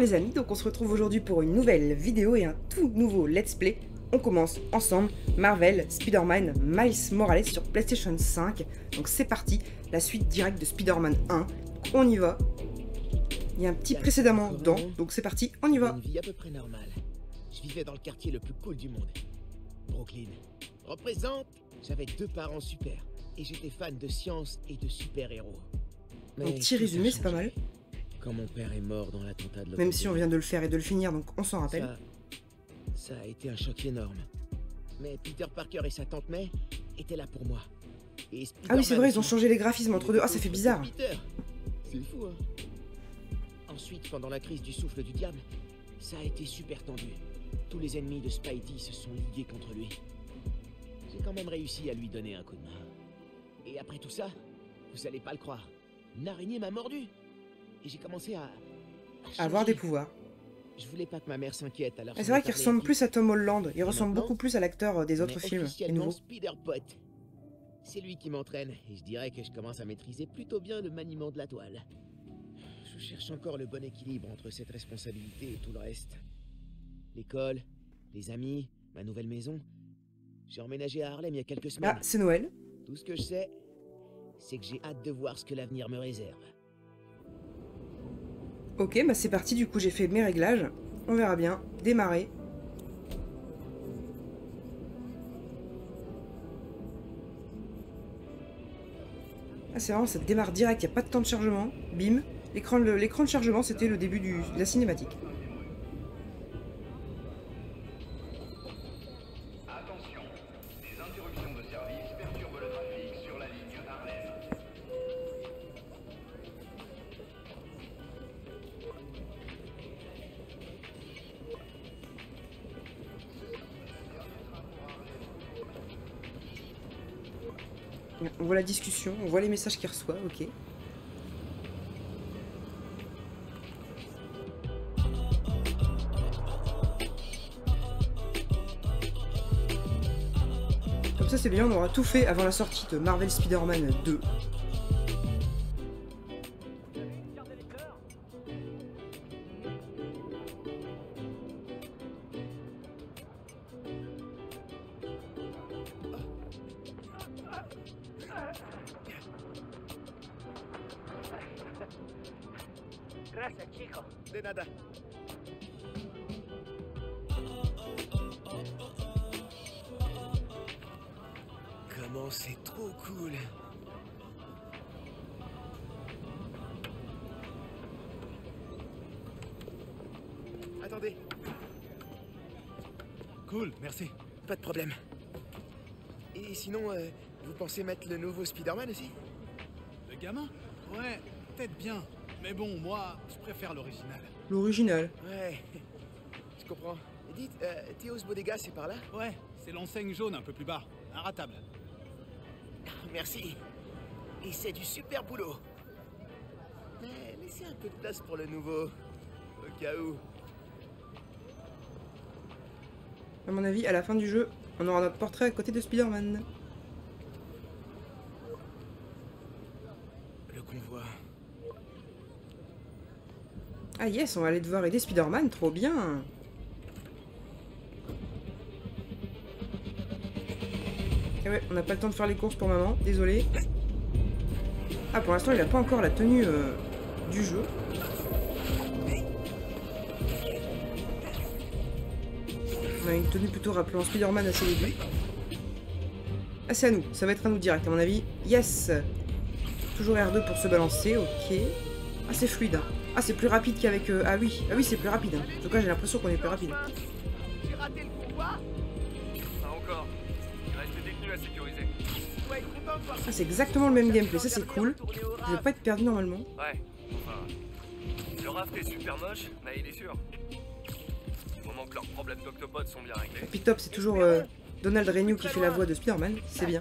les amis, donc on se retrouve aujourd'hui pour une nouvelle vidéo et un tout nouveau let's play. On commence ensemble Marvel Spider-Man Miles Morales sur PlayStation 5. Donc c'est parti, la suite directe de Spider-Man 1. on y va. Il y a un petit précédemment dedans, donc c'est parti, on y va. Une vie à peu près normale. Je vivais dans le quartier le plus cool du monde. Brooklyn. Représente, j'avais deux parents super et j'étais fan de science et de super-héros. Un petit résumé, c'est pas mal. Quand mon père est mort dans l'attentat de Même si on vient de le faire et de le finir, donc on s'en rappelle. Ça, ça, a été un choc énorme. Mais Peter Parker et sa tante May étaient là pour moi. ah oui, c'est vrai, ils ont changé les graphismes entre deux. Ah, ça fait bizarre. C'est fou, hein. Ensuite, pendant la crise du souffle du diable, ça a été super tendu. Tous les ennemis de Spidey se sont ligués contre lui. J'ai quand même réussi à lui donner un coup de main. Et après tout ça, vous allez pas le croire, une araignée m'a mordu. Et j'ai commencé à, avoir des pouvoirs. Je voulais pas que ma mère s'inquiète alors. C'est vrai qu'il ressemble plus à Tom Holland. Il ressemble beaucoup plus à l'acteur euh, des autres films. C'est lui qui m'entraîne et je dirais que je commence à maîtriser plutôt bien le maniement de la toile. Je cherche encore le bon équilibre entre cette responsabilité et tout le reste. L'école, les amis, ma nouvelle maison. J'ai emménagé à Harlem il y a quelques semaines. Ah, c'est Noël. Tout ce que je sais, c'est que j'ai hâte de voir ce que l'avenir me réserve. Ok, bah c'est parti, du coup j'ai fait mes réglages. On verra bien. Démarrer. Ah c'est vraiment, ça démarre direct, il n'y a pas de temps de chargement. Bim. L'écran de chargement, c'était le début de la cinématique. Voit la discussion, on voit les messages qu'il reçoit, ok. Comme ça c'est bien, on aura tout fait avant la sortie de Marvel Spider-Man 2. De nada. Comment c'est trop cool. Attendez. Cool, merci. Pas de problème. Et sinon, euh, vous pensez mettre le nouveau Spider-Man aussi? Le gamin? Ouais, peut-être bien. Mais bon, moi, je préfère l'original. L'original Ouais, je comprends. Dites, euh, Théos Bodega, c'est par là? Ouais, c'est l'enseigne jaune un peu plus bas. Inratable. Merci. Et c'est du super boulot. Mais laissez un peu de place pour le nouveau. Au cas où. À mon avis, à la fin du jeu, on aura notre portrait à côté de Spider-Man. Ah yes, on va aller devoir aider Spider-Man, trop bien Ah ouais, on n'a pas le temps de faire les courses pour maman, désolé. Ah, pour l'instant, il n'a pas encore la tenue euh, du jeu. On a une tenue plutôt rappelant Spider-Man à ses débuts. Ah, c'est à nous, ça va être à nous direct, à mon avis. Yes Toujours R2 pour se balancer, ok. Ah, c'est fluide, hein. Ah, c'est plus rapide qu'avec... Euh, ah oui, ah oui, c'est plus rapide. Hein. En tout cas, j'ai l'impression qu'on est plus rapide. Ah, c'est exactement le même gameplay, ça c'est cool. Je vais pas être perdu normalement. Ouais, enfin... Le raft est super moche, mais il est sûr. Du moment que leurs problèmes d'octopodes sont bien réglés... puis top, c'est toujours euh, Donald Renew qui fait la voix de Spider-Man, c'est bien.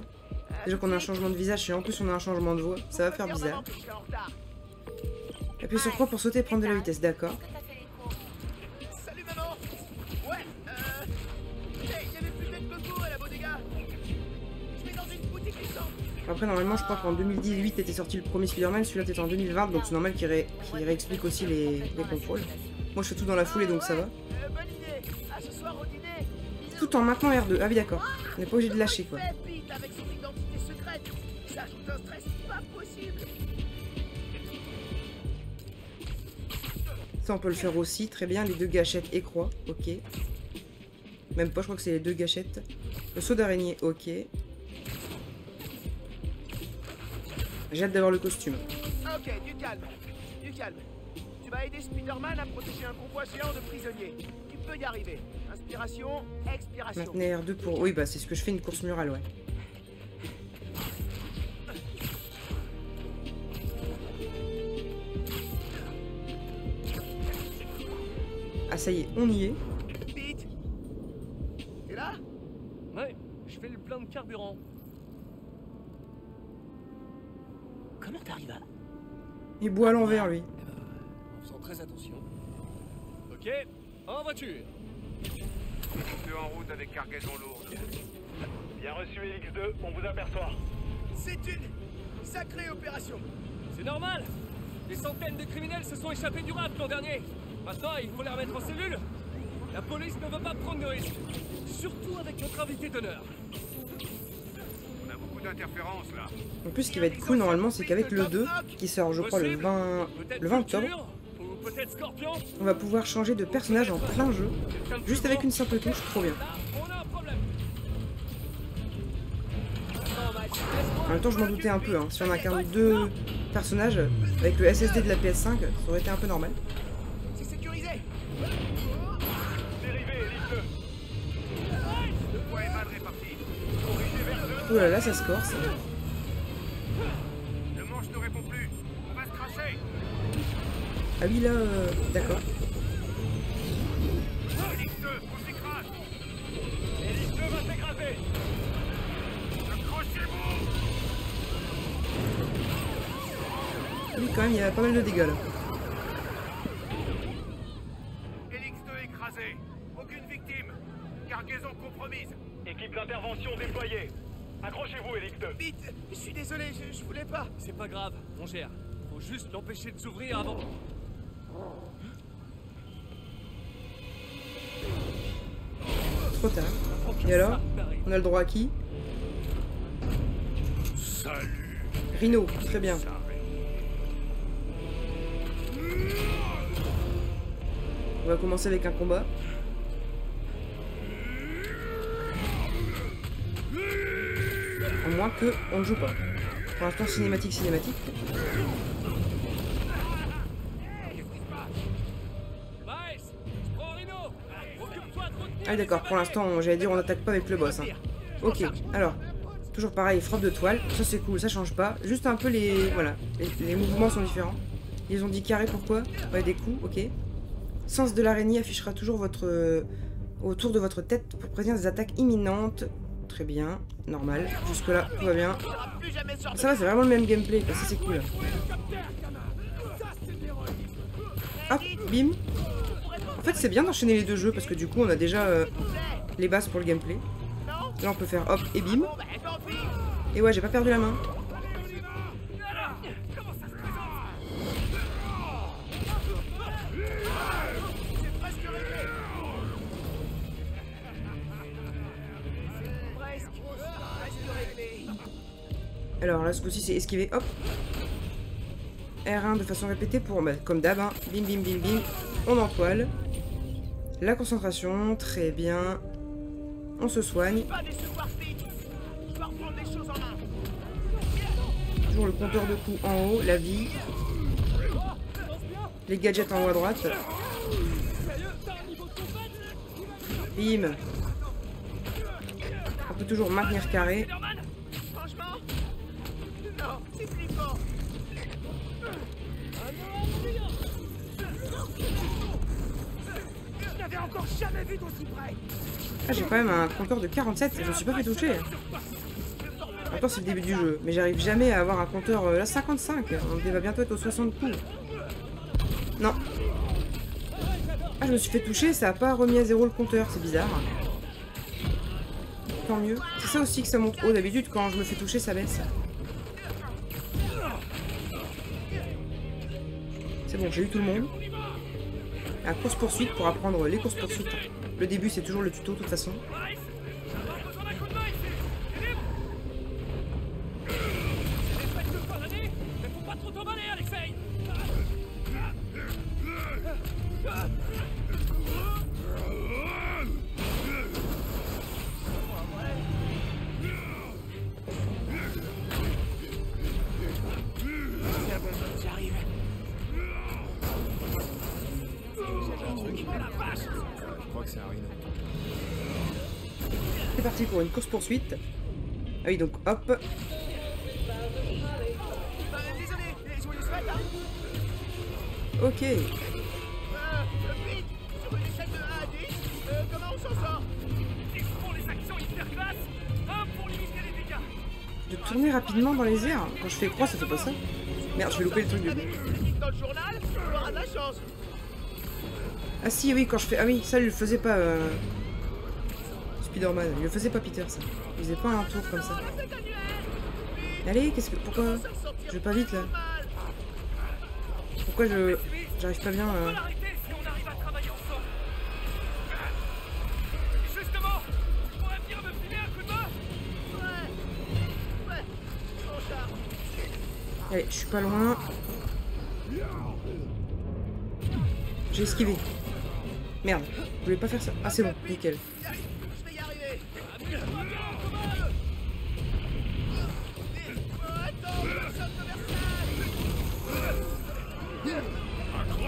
Déjà qu'on a un changement de visage et en plus on a un changement de voix, ça va faire bizarre. Appuie sur quoi pour sauter et prendre de la vitesse, d'accord. Salut maman Ouais, euh... Hey, il y avait plus de coco à la bodega Je vais dans une boutique Après, normalement, je crois qu'en 2018 était sorti le premier Spider-Man, celui-là était en 2020, donc c'est normal qu'il ré... réexplique aussi les, les contrôles. Moi, je fais tout dans la foulée, donc ça va. Euh. Tout en maintenant R2. Ah oui, d'accord. On n'est pas obligé de lâcher, quoi. Parfait, Pete, avec son identité secrète. Ça ajoute un stress Ça, on peut le faire aussi. Très bien. Les deux gâchettes et croix. Ok. Même pas, je crois que c'est les deux gâchettes. Le saut d'araignée. Ok. J'ai hâte d'avoir le costume. Ok, du calme. Du calme. Tu vas aider Spider-Man à protéger un convoi géant de prisonniers. Tu peux y arriver. Inspiration, expiration. Maintenez R2 pour... Oui, bah c'est ce que je fais une course murale, ouais. Ça y est, on y est. Pete T'es là Ouais, je fais le plein de carburant. Comment t'arrives à... Il boit à l'envers, lui. En faisant très attention. Ok, en voiture. En route avec cargaison lourde. Bien reçu LX2, on vous aperçoit. C'est une sacrée opération. C'est normal Des centaines de criminels se sont échappés du rap l'an dernier. Maintenant, il faut les remettre en cellule. La police ne veut pas prendre de risques. Surtout avec notre invité d'honneur. On a beaucoup d'interférences là. En plus, ce qui va être cool, normalement, c'est qu'avec le 2, qui sort, je crois, le 20, Peut-être le 20 Vulture, octobre, on va pouvoir changer de personnage en plein jeu. Juste avec une simple touche, trop bien. En même temps, je m'en doutais un peu. Hein. Si on incarne deux personnages, avec le SSD de la PS5, ça aurait été un peu normal. Oh là là, ça se corse. Le manche ne répond plus. On va se cracher. Ah oui, là, euh, d'accord. LX2, on s'écrase. LX2 va s'écraser. Accrochez-vous. Oui, quand même, il y a pas mal de dégâts là. LX2 écrasé. Aucune victime. Cargaison compromise. Équipe d'intervention déployée. Accrochez-vous LX2. Pete, je suis désolé, je, je voulais pas. C'est pas grave, on gère. Faut juste l'empêcher de s'ouvrir avant. Trop tard. Et alors On a le droit à qui Salut. Rhino, très bien. On va commencer avec un combat. Moins que on ne joue pas. Pour l'instant, cinématique, cinématique. Ah d'accord, pour l'instant, j'allais dire on n'attaque pas avec le boss. hein. Ok, alors, toujours pareil, frappe de toile, ça c'est cool, ça change pas. Juste un peu les... Voilà, les, les mouvements sont différents. Ils ont dit carré, pourquoi? Ouais, des coups, ok. Sens de l'araignée affichera toujours votre... euh, autour de votre tête pour prévenir des attaques imminentes. Très bien, normal. Jusque là, tout va bien. Ça va, c'est vraiment le même gameplay, quoi, ça c'est cool. Hop, bim. En fait, c'est bien d'enchaîner les deux jeux parce que du coup, on a déjà euh, les bases pour le gameplay. Là, on peut faire hop et bim. Bon, bah. Et ouais, j'ai pas perdu la main. Alors là, ce coup-ci, c'est esquiver. Hop. R1 de façon répétée pour, bah, comme d'hab, hein. bim bim bim bim. On entoile. La concentration, très bien. On se soigne. Toujours le compteur de coups en haut, la vie. Les gadgets en haut à droite. Bim. On peut toujours maintenir carré. Ah, j'ai quand même un compteur de 47, je me suis pas fait toucher. Attends, c'est le début du jeu, mais j'arrive jamais à avoir un compteur euh, là 55. On va bientôt être aux 60 coups. Non. Ah, je me suis fait toucher, ça a pas remis à zéro le compteur, c'est bizarre. Tant mieux. C'est ça aussi que ça monte haut. D'habitude, quand je me fais toucher, ça baisse. Bon, j'ai eu tout le monde. à course-poursuite pour apprendre les courses-poursuites. Le début, c'est toujours le tuto, de toute façon. C'est parti pour une course-poursuite. Ah oui, donc hop. Ok. De 1 à 10, comment on s'en sort 10 pour les actions hyper classe, 1 pour limiter les dégâts De tourner rapidement dans les airs. Quand je fais croix, ça fait pas ça. Merde, je vais louper le truc du dans le journal, tu auras de la chance. Ah si, oui, quand je fais... Ah oui, ça, il le faisait pas... Euh... Spider-Man. Il le faisait pas Peter, ça. Il faisait pas un tour comme ça. Allez, qu'est-ce que... Pourquoi Je vais pas vite, là. Pourquoi je... J'arrive pas bien... Euh. Allez, je suis pas loin. J'ai esquivé. Merde, je voulais pas faire ça. Ah, c'est bon, nickel.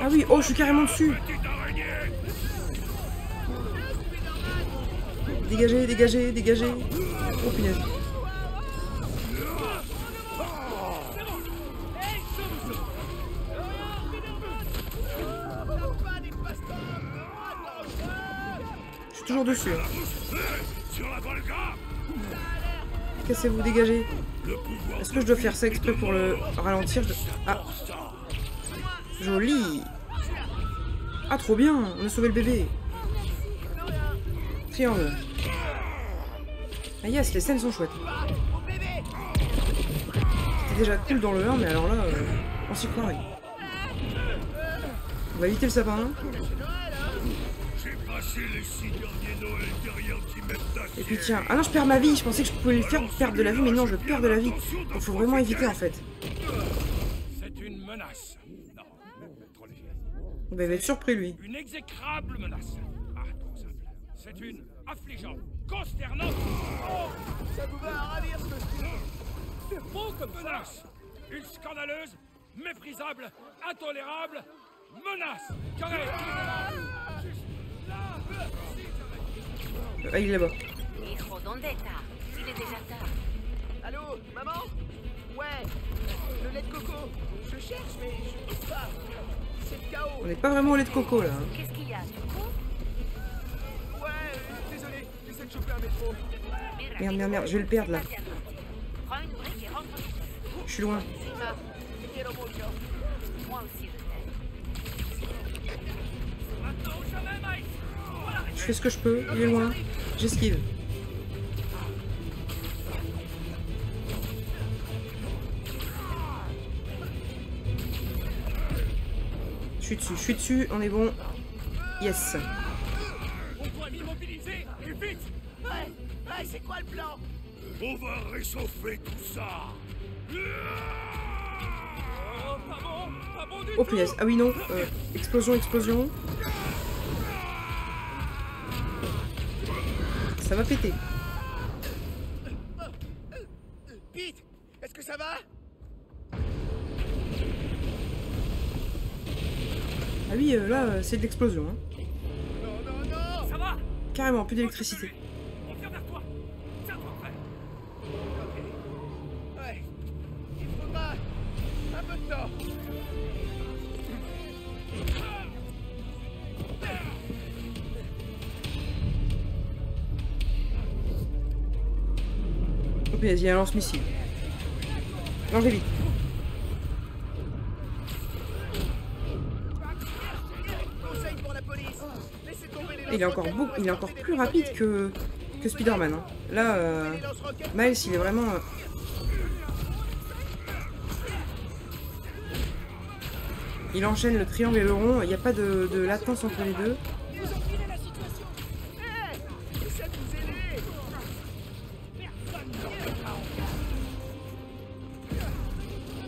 Ah oui, oh, je suis carrément dessus. Dégagez, dégagez, dégagez. Oh punaise. Dessus. Cassez-vous, dégagez. Est-ce que je dois faire ça exprès pour le ralentir Ah. Joli. Ah, trop bien. On a sauvé le bébé. Triangle. Ah yes, les scènes sont chouettes. C'était déjà cool dans le 1, mais alors là, euh, on s'y croirait. On va éviter le sapin. hein. Et puis tiens, ah non, je perds ma vie. Je pensais que je pouvais lui faire perdre de la vie, mais non, je perds de la vie. Il faut vraiment éviter en fait. C'est une menace. Non, trop léger. Il va être surpris lui. Une exécrable menace. Ah, trop simple. C'est une affligeante, consternante. Oh, Ça vous va à ravir ce que je dis beau comme menace. Une scandaleuse, méprisable, intolérable menace. Carré. Ah, il est là-bas. Déjà tard. Allô, maman? Ouais, le lait de coco. Je cherche, mais je trouve pas. C'est le chaos. On n'est pas vraiment au lait de coco là. hein. Qu'est-ce qu'il y a Tu cours Ouais, euh, désolé, j'essaie de choper un métro. Merde, merde, merde, je vais le perdre là. Prends une brique et rentre. Je suis loin. Moi aussi, je t'aime. Maintenant ou jamais, Mike. Je fais ce que je peux. Il est loin. J'esquive. Je suis dessus, je suis dessus, on est bon. Yes. On doit m'immobiliser. Et vite. Ouais, ouais, c'est quoi le plan? On va réchauffer tout ça Oh, pas bon. Pas bon du Oh tout. Ah oui, non. euh, explosion, explosion. Ça va péter. Pete, est-ce que ça va? Ah oui, euh, là, euh, c'est de l'explosion. Hein. Non, non, non Ça va? Carrément, plus d'électricité. Punaise, il y a un lance-missile. Mangez vite. Il est encore beaucoup, il est encore plus rapide que, que Spider-Man. hein. Là, euh, Miles, il est vraiment... euh, Il enchaîne le triangle et le rond. Il n'y a pas de latence entre les deux.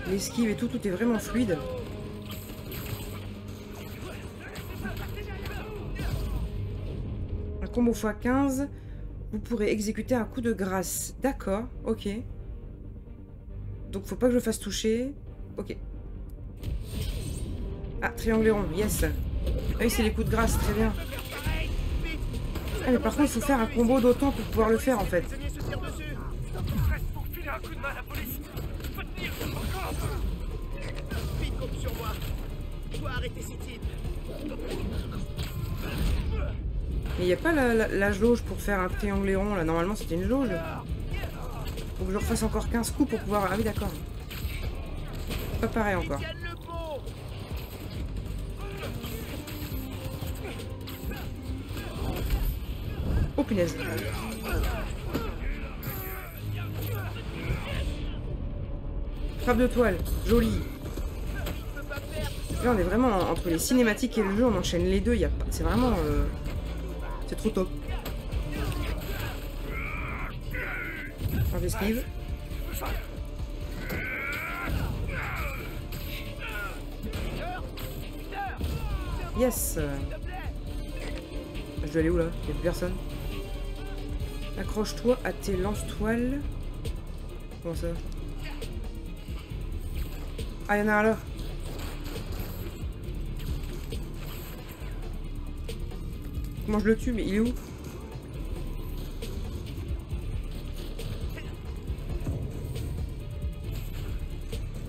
L'esquive et tout, tout est vraiment fluide. Un combo x15. Vous pourrez exécuter un coup de grâce. D'accord, ok. Donc faut pas que je le fasse toucher. Ok. Ah, triangle rond, yes. Ah oui, c'est les coups de grâce, très bien. Ah, mais par contre, il faut faire un combo d'autant pour pouvoir le faire en fait. Mais il n'y a pas la, la- la jauge pour faire un triangle et rond là. Normalement, c'était une jauge. Faut que je refasse encore 15 coups pour pouvoir. Ah oui, d'accord. Pas pareil encore. Oh punaise. Frappe de toile, joli. Là, on est vraiment entre les cinématiques et le jeu, on enchaîne les deux. Y pas... C'est vraiment. euh, C'est trop top. Alors, j'esquive. Yes Je dois aller où là? Il a plus personne. Accroche-toi à tes lance-toiles. Comment ça? Ah, il y en a un là. Comment je le tue Mais il est où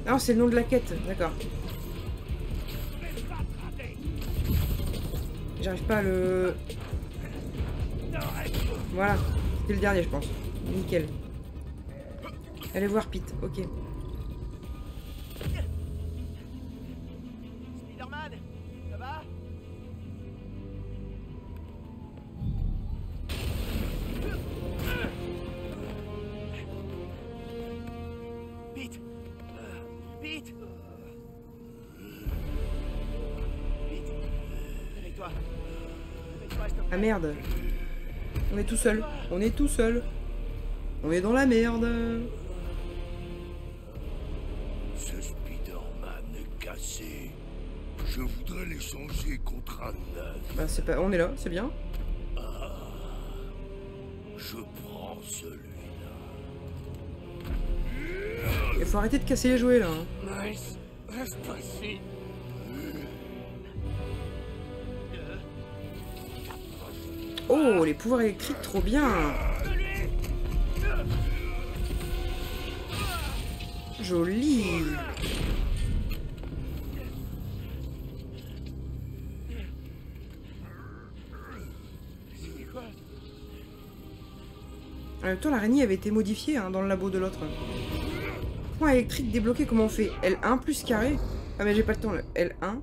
Non, c'est le nom de la quête, d'accord. J'arrive pas à le... Voilà, c'était le dernier, je pense. Nickel. Allez voir Pete, ok. Merde. On est tout seul. On est tout seul. On est dans la merde. Ce Spider-Man est cassé. Je voudrais l'échanger contre un neuf. Bah c'est pas. On est là, c'est bien. Je prends celui-là. Il faut arrêter de casser les jouets là. hein. Nice. Oh, les pouvoirs électriques, trop bien. Joli. En même temps, l'araignée avait été modifiée hein, dans le labo de l'autre. Point électrique débloqué, comment on fait? L1 plus carré? Ah mais j'ai pas le temps, le L1.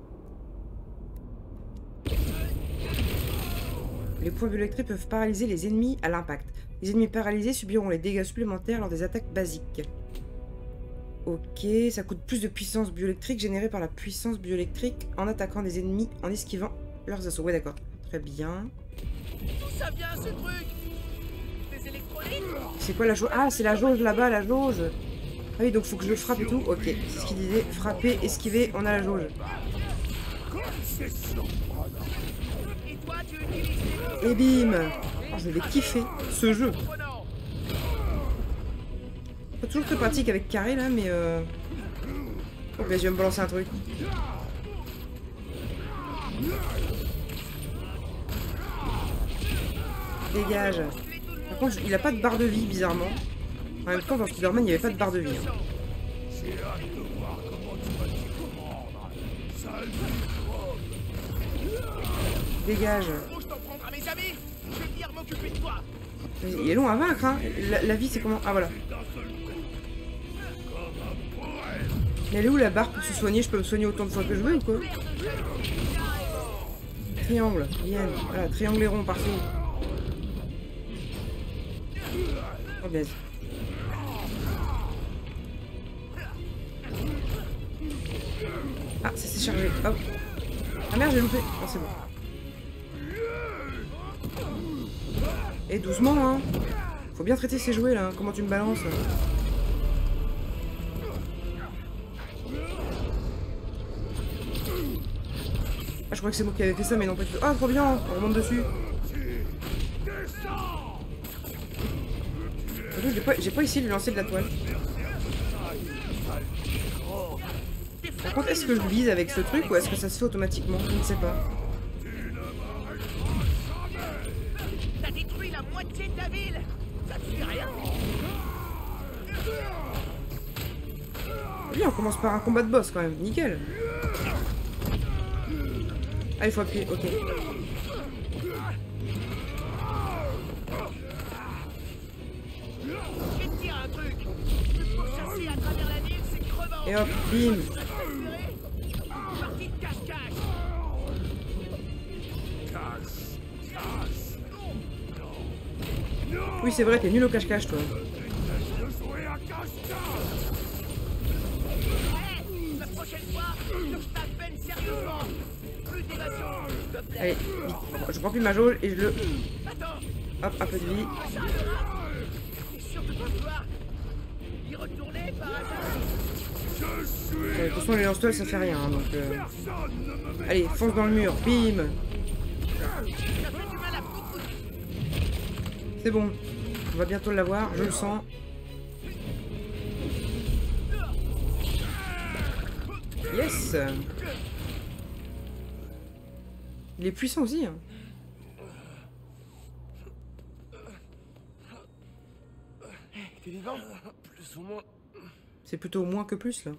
Les points bioélectriques peuvent paralyser les ennemis à l'impact. Les ennemis paralysés subiront les dégâts supplémentaires lors des attaques basiques. Ok, ça coûte plus de puissance bioélectrique générée par la puissance bioélectrique en attaquant des ennemis en esquivant leurs assauts. Ouais, d'accord. Très bien. D'où ça vient ce truc? Des électrolytes? C'est quoi la jauge? Ah, c'est la jauge là-bas, la jauge Ah oui, donc faut que je le frappe et tout. Ok, c'est ce qu'il disait. Frapper, esquiver, on a la jauge. Et bim Oh, Je vais kiffer ce jeu. Pas toujours très pratique avec carré là, mais euh... Oh, bah, je vais me balancer un truc. Dégage. Par contre, il a pas de barre de vie, bizarrement. En même temps, dans Spider-Man, il n'y avait pas de barre de vie. hein. Mais Il est long à vaincre, hein. La, la vie, c'est comment? Ah, voilà. Mais elle est où la barre pour se soigner? Je peux me soigner autant de fois que je veux ou quoi? Triangle, bien. Voilà, triangle et rond partout. Oh, baise. Ah, ça s'est chargé. Hop. Ah merde, j'ai loupé. Oh, c'est bon. Et doucement, hein. Faut bien traiter ces jouets là. Comment tu me balances Ah, je crois que c'est moi qui avais fait ça, mais non pas du tout. Ah, trop bien On remonte dessus. Surtout, J'ai pas, j'ai pas essayé de lui lancer de la toile. Par contre, est-ce que je vise avec ce truc ou est-ce que ça se fait automatiquement? Je ne sais pas. On commence par un combat de boss quand même. Nickel. Ah, il faut appuyer. Ok. Et hop, bim. Oui, c'est vrai, t'es nul au cache-cache, toi. Allez, vite. Je remplis ma jauge et je le... Hop, un peu de vie. Hasard Euh, De toute façon, les lance-toiles, ça fait rien, hein, donc... euh. Allez, fonce dans le mur. Bim C'est bon. On va bientôt l'avoir, je le sens. Yes Il est puissant aussi. hein. T'es vivant Plus ou moins. C'est plutôt moins que plus, là.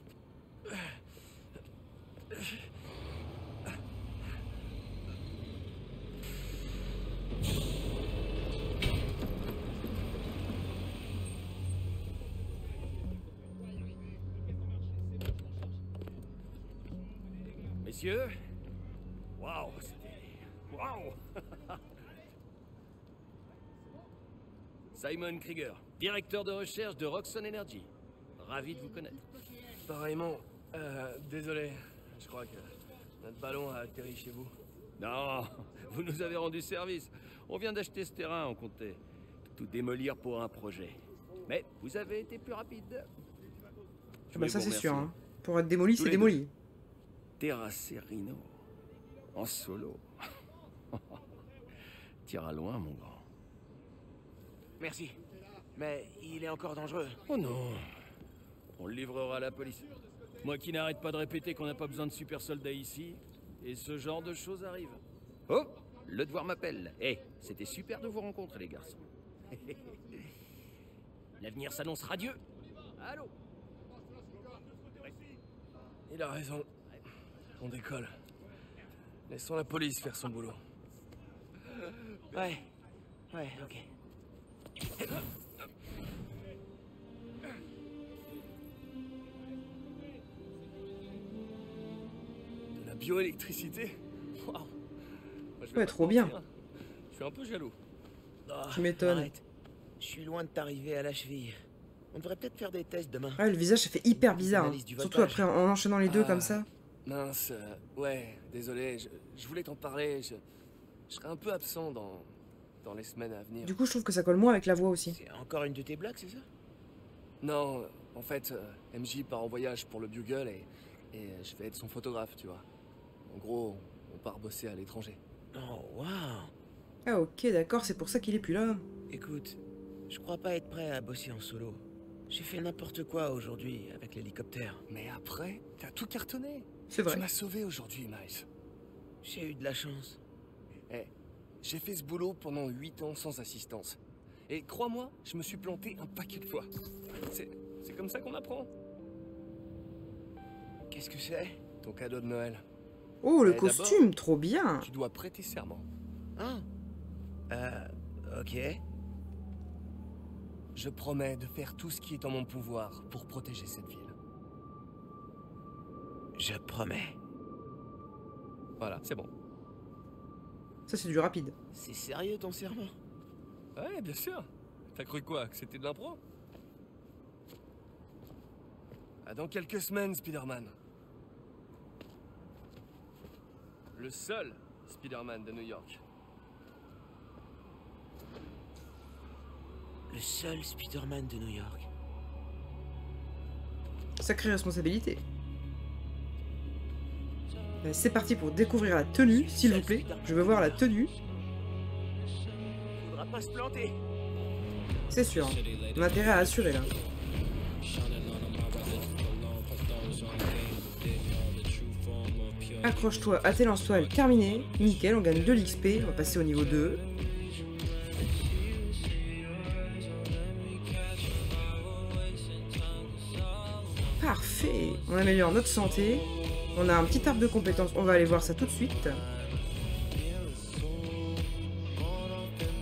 Messieurs Waouh, c'était. Waouh Simon Krieger, directeur de recherche de Roxxon Energy. Ravi de vous connaître. Pareillement, euh, désolé, je crois que notre ballon a atterri chez vous. Non, vous nous avez rendu service. On vient d'acheter ce terrain, on comptait tout démolir pour un projet. Mais vous avez été plus rapide. Ah bah ça, c'est sûr. hein. Pour être démoli, c'est démoli. Terrasser Rhino. En solo. T'iras loin, mon grand. Merci. Mais il est encore dangereux. Oh non On le livrera à la police. Moi qui n'arrête pas de répéter qu'on n'a pas besoin de super soldats ici, et ce genre de choses arrive. Oh Le devoir m'appelle. Eh, c'était super de vous rencontrer, les garçons. L'avenir s'annonce radieux. Allô Il a raison. On décolle. Laissons la police faire son boulot. Ouais. Ouais, ok. De la bioélectricité Waouh Ouais, trop bien. mentir. Je suis un peu jaloux. Ah, Tu m'étonnes. arrête. Je suis loin de t'arriver à la cheville. On devrait peut-être faire des tests demain. Ah, le visage, ça fait hyper bizarre. hein. Surtout après, en enchaînant les deux Ah. comme ça. Mince, euh, ouais, désolé, je, je voulais t'en parler. Je, je serai un peu absent dans, dans les semaines à venir. Du coup, je trouve que ça colle moins avec la voix aussi. C'est encore une de tes blagues, c'est ça? Non, euh, en fait, euh, MJ part en voyage pour le Bugle et, et euh, je vais être son photographe, tu vois. En gros, on part bosser à l'étranger. Oh, waouh Ah, ok, d'accord, c'est pour ça qu'il est plus là. Écoute, je crois pas être prêt à bosser en solo. J'ai fait n'importe quoi aujourd'hui avec l'hélicoptère. Mais après, t'as tout cartonné. C'est Tu vrai. m'as sauvé aujourd'hui, Miles. J'ai eu de la chance. Eh, j'ai fait ce boulot pendant 8 ans sans assistance. Et crois-moi, je me suis planté un paquet de fois. C'est, c'est comme ça qu'on apprend. Qu'est-ce que c'est Ton cadeau de Noël? Oh, le Eh, costume, trop bien. Tu dois prêter serment. Ah Euh, ok. Je promets de faire tout ce qui est en mon pouvoir pour protéger cette ville. Je promets. Voilà, c'est bon. Ça, c'est du rapide. C'est sérieux ton serment? Ouais, bien sûr. T'as cru quoi? Que c'était de l'impro? À dans quelques semaines, Spider-Man. Le seul Spider-Man de New York. Le seul Spider-Man de New York. Sacrée responsabilité. Euh, C'est parti pour découvrir la tenue, s'il vous plaît. Je veux voir la tenue, c'est sûr. On a intérêt à assurer là. Accroche-toi, à lance-toi, elle terminée. Nickel, on gagne de l'XP, on va passer au niveau 2. Parfait On améliore notre santé. On a un petit arbre de compétences, on va aller voir ça tout de suite.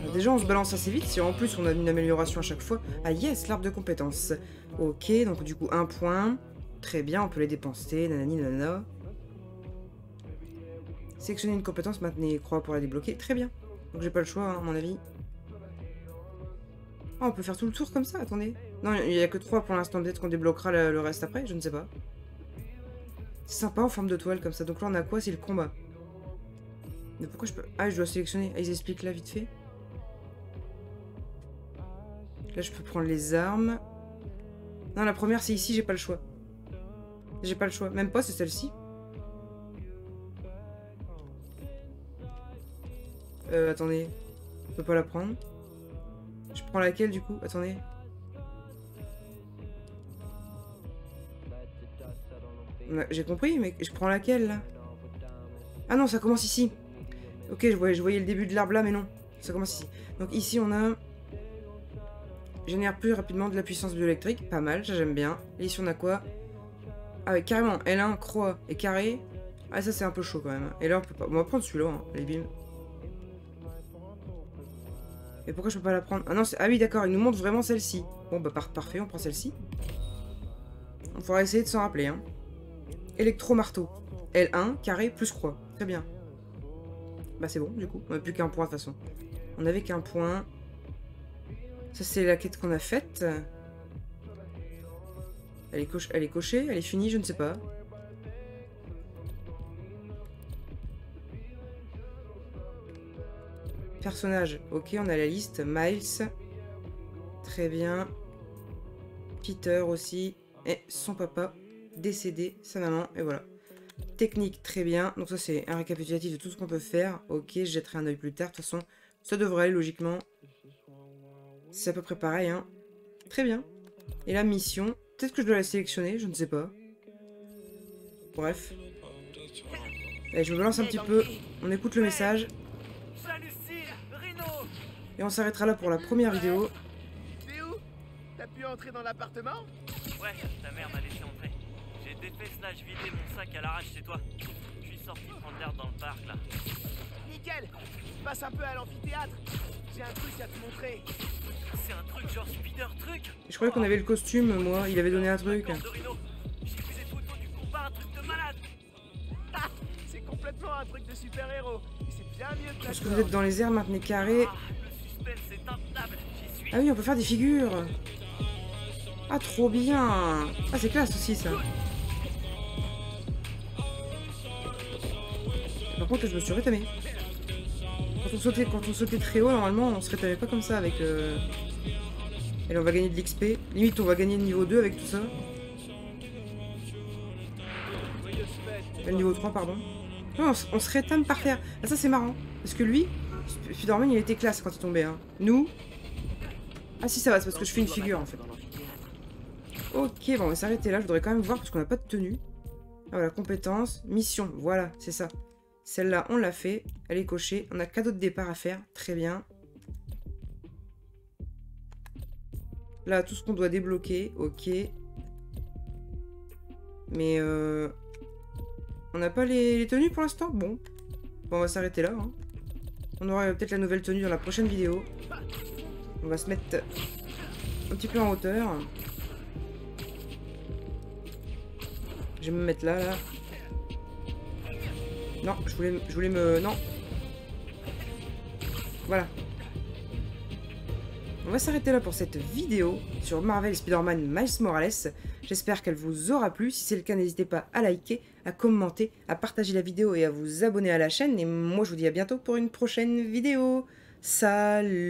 Alors déjà, on se balance assez vite si en plus on a une amélioration à chaque fois. Ah yes, l'arbre de compétences. Ok, donc du coup, un point. Très bien, on peut les dépenser, nanani nanana. Sélectionner une compétence, maintenez croix pour la débloquer. Très bien. Donc j'ai pas le choix, hein, à mon avis. Oh, on peut faire tout le tour comme ça, attendez. Non, il y a que 3 pour l'instant, peut-être qu'on débloquera le reste après, je ne sais pas. C'est sympa en forme de toile comme ça. Donc là, on a quoi C'est le combat. Mais pourquoi je peux... Ah, je dois sélectionner. Ah, ils expliquent là, vite fait. Là, je peux prendre les armes. Non, la première, c'est ici, j'ai pas le choix. J'ai pas le choix. Même pas, c'est celle-ci. Euh, attendez. Je peux pas la prendre. Je prends laquelle, du coup? Attendez. J'ai compris, mais je prends laquelle, là? Ah non, ça commence ici. Ok, je voyais, je voyais le début de l'arbre là, mais non. Ça commence ici. Donc ici, on a... Génère plus rapidement de la puissance bioélectrique. Pas mal, ça j'aime bien. Et ici, on a quoi? Ah ouais, carrément. L1, croix et carré. Ah, ça, c'est un peu chaud, quand même. Et là, on peut pas... On va prendre celui-là, hein. Allez, bim. Et pourquoi je peux pas la prendre? Ah non, ah oui, d'accord, il nous montre vraiment celle-ci. Bon, bah par- parfait, on prend celle-ci. On faudra essayer de s'en rappeler, hein. Électro-marteau. L1, carré, plus croix. Très bien. Bah c'est bon, du coup. On n'a plus qu'un point, de toute façon. On avait qu'un point. Ça, c'est la quête qu'on a faite. Elle est, elle est cochée Elle est finie Je ne sais pas. Personnage. Ok, on a la liste. Miles. Très bien. Peter aussi. Et son papa. Décédé. Sa maman. Et voilà. Technique, très bien. Donc ça, c'est un récapitulatif de tout ce qu'on peut faire. Ok, je jetterai un œil plus tard. De toute façon, ça devrait aller logiquement. C'est à peu près pareil, hein. Très bien. Et la mission. Peut-être que je dois la sélectionner, je ne sais pas. Bref. Allez, je me balance un petit peu. On écoute le message. Salut Cyr, Rino Et on s'arrêtera là pour la première vidéo. T'es où? T'as pu entrer dans l'appartement? Ouais, ta mère m'a laissé J'ai défait slash vidé mon sac à l'arrache chez toi. Je suis sorti prendre l'air dans le parc là. Nickel Passe un peu à l'amphithéâtre. J'ai un truc à te montrer. C'est un truc genre speeder truc Je croyais qu'on avait le costume, moi. Il avait donné un truc. Des Ah C'est complètement un truc de super-héros. Et c'est bien mieux que vous êtes dans les airs, maintenez carré. Ah, le suspense est intenable, j'y suis. Ah oui, on peut faire des figures. Ah, trop bien. Ah, c'est classe aussi, ça. Contre, je me suis. Quand on sautait, quand on sautait très haut, normalement, on se rétamait pas comme ça avec... Euh... Et là, on va gagner de l'XP. Limite, on va gagner de niveau 2 avec tout ça. Euh, niveau 3, pardon. Non, on, se rétame par terre. Ah, ça, c'est marrant. Parce que lui, Sp- Spider-Man, il était classe quand il tombait. Hein. Nous... Ah si, ça va, c'est parce que je fais une figure, en fait. Ok, bon, on va s'arrêter là. Je voudrais quand même voir parce qu'on n'a pas de tenue. Ah voilà, compétence, mission. Voilà, c'est ça. Celle-là, on l'a fait. Elle est cochée. On a cadeau de départ à faire. Très bien. Là, tout ce qu'on doit débloquer. Ok. Mais euh... On n'a pas les, tenues pour l'instant? Bon. Bon, on va s'arrêter là. hein. On aura peut-être la nouvelle tenue dans la prochaine vidéo. On va se mettre un petit peu en hauteur. Je vais me mettre là, là. Non, je voulais, me... Non. Voilà. on va s'arrêter là pour cette vidéo sur Marvel Spider-Man Miles Morales. J'espère qu'elle vous aura plu. Si c'est le cas, n'hésitez pas à liker, à commenter, à partager la vidéo et à vous abonner à la chaîne. Et moi, je vous dis à bientôt pour une prochaine vidéo. Salut